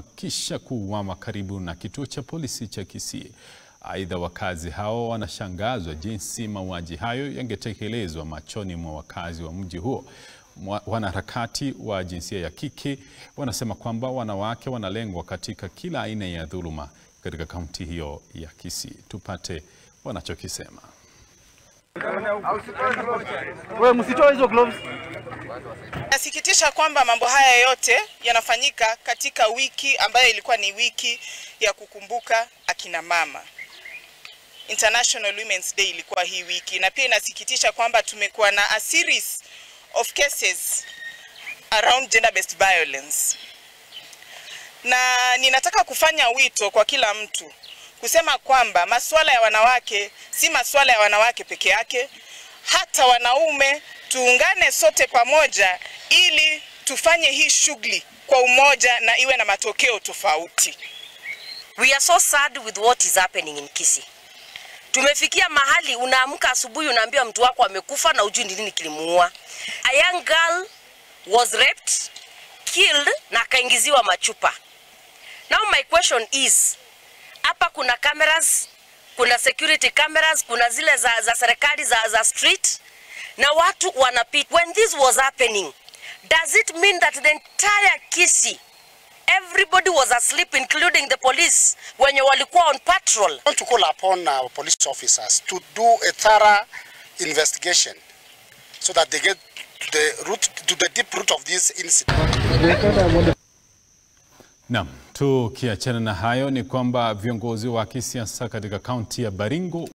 kisha kuuawa karibu na kituo cha polisi cha Kisii. Aidha, wakazi hao wanashangazwa jinsi mauaji hayo yangetekelezwa machoni mwa wakazi wa mji huo. Wanaharakati wa jinsia ya kike wanasema kwamba wanawake wanalengwa katika kila aina ya dhuluma katika kaunti hiyo ya Kisii. Tupate wanachokisema. Wewe msitoe hizo gloves. Nasikitisha kwamba mambo haya yote yanafanyika katika wiki ambayo ilikuwa ni wiki ya kukumbuka akina mama. International Women's Day ilikuwa hii wiki, na pia inasikitisha kwamba tumekuwa na a series of cases around gender based violence, na ninataka kufanya wito kwa kila mtu kusema kwamba masuala ya wanawake si masuala ya wanawake peke yake, hata wanaume tuungane sote pamoja ili tufanye hii shughuli kwa umoja na iwe na matokeo tofauti. We are so sad with what is happening in Kisii. Tumefikia mahali unaamka asubuhi unaambia mtu wako amekufa na ujui ni nini kilimuua. A young girl was raped, killed na akaingiziwa machupa. Now my question is, hapa kuna cameras, kuna security cameras, kuna zile za, za serikali za, za street na watu wanapita. When this was happening, does it mean that the entire Kisii everybody was asleep including the police wenye walikuwa on patrol? I want to call upon our police officers to do a thorough investigation so that they get to the root to the deep root of this incident. Naam, tukiachana na hayo ni kwamba viongozi wa kisiasa katika kaunti ya Baringo